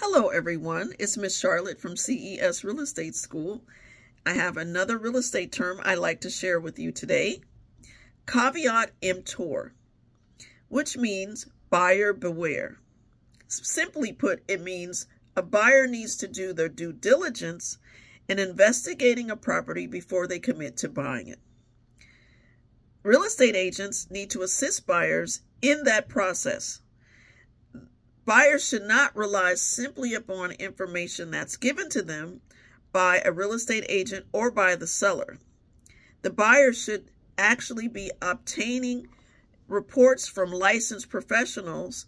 Hello, everyone. It's Miss Charlotte from CES Real Estate School. I have another real estate term I'd like to share with you today caveat emptor, which means buyer beware. Simply put, it means a buyer needs to do their due diligence in investigating a property before they commit to buying it. Real estate agents need to assist buyers in that process Buyers should not rely simply upon information that's given to them by a real estate agent or by the seller. The buyer should actually be obtaining reports from licensed professionals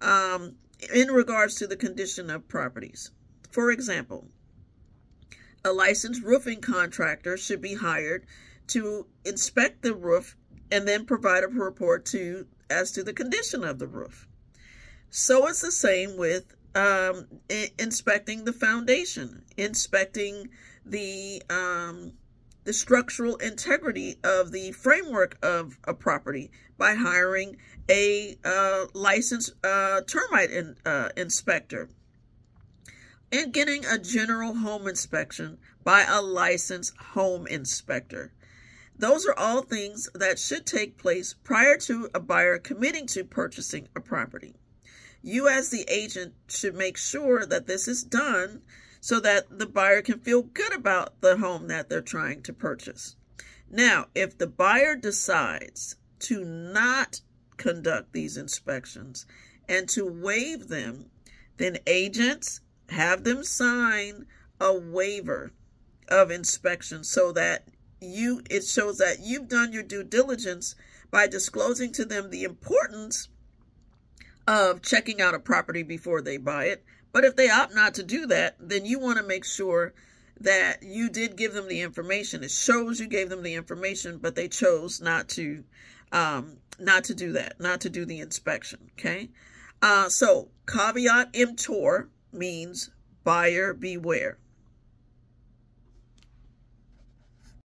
um, in regards to the condition of properties. For example, a licensed roofing contractor should be hired to inspect the roof and then provide a report to as to the condition of the roof. So it's the same with um, inspecting the foundation, inspecting the um, the structural integrity of the framework of a property by hiring a uh, licensed uh, termite in, uh, inspector and getting a general home inspection by a licensed home inspector. Those are all things that should take place prior to a buyer committing to purchasing a property. You, as the agent, should make sure that this is done so that the buyer can feel good about the home that they're trying to purchase. Now, if the buyer decides to not conduct these inspections and to waive them, then agents have them sign a waiver of inspection so that you it shows that you've done your due diligence by disclosing to them the importance of checking out a property before they buy it. But if they opt not to do that, then you want to make sure that you did give them the information. It shows you gave them the information, but they chose not to um, not to do that, not to do the inspection. Okay. Uh, so caveat emptor means buyer beware.